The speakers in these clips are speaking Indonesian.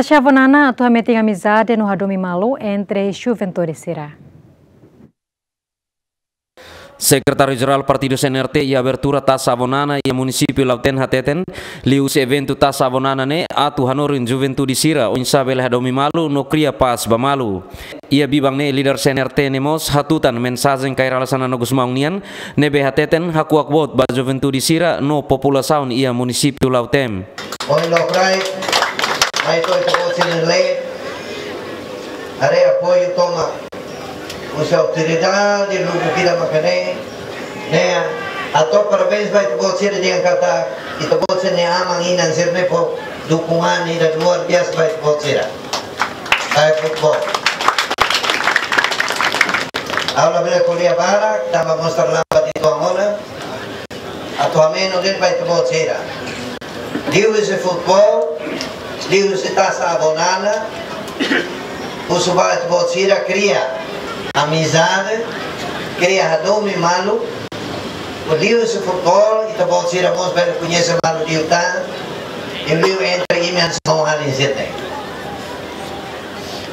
Tashavonana tu meeting amizade no Radomi Malu entre Juventude Sira. Sekretario-Geral Partido CNRT e abertura Taça Avonana e município Lauten Hateten, lius evento Taça Avonana ne atu hanorin Juventude Sira, onsabe Hadomi Malu no cria paz bamalu. Ia bibang ne leader CNRT nemos hatutan mensagem kai ralasana no gusmaunian ne be hateten hakuak bot ba Juventude Sira no populasaun ia município Lautem. Oi lo mai toi te bot le, are apoio toma Você autoridade, nunca queira macané, né? A tua parabéns vai te botar de kata, e te botar ne amang inan sir ne po dukungan dan luar biasa vai te botar. Vai futebol. Aula bila kuliah barak, tambah mostar lambat itu angona. Atau ameno din vai te botar. Liu esse futebol, taça abonada, o subai te cria amizade, cria adome malu, o livro se futebol, e também se a mãos para conhecer malu de Utah, e o livro entra em menção a Lizete.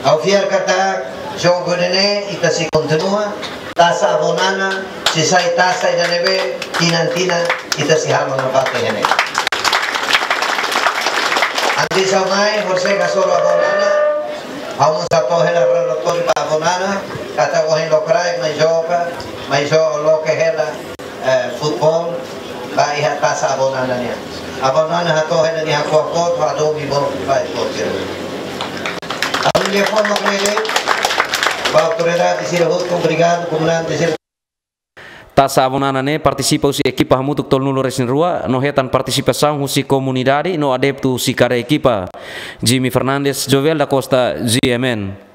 Ao fiar kata, jogo nene, e tá se continua, taça abonana, se sai taça e da neve, tinantina, e tá se halma na parte nene. Andy Samay, José Gasolo Abonana, Almuza Torre Rano Toriba Abonana, Catagohen crack, mas joga, mas joga Loque Hela Futebol, vai a taça Abonana Nia. Abonana a Torre Nia Nia Coacot, a Domi Bom, vai Coacot. A minha forma com ele, para a autoridade de Ciro obrigado, comandante de Tasa abonana ne partisipa usi ekipa hamutuk tol nulo resin rua no hetan participação usi comunidade no adeptu si kare ekipa. Jimmy Fernandes Jovel da Costa GMN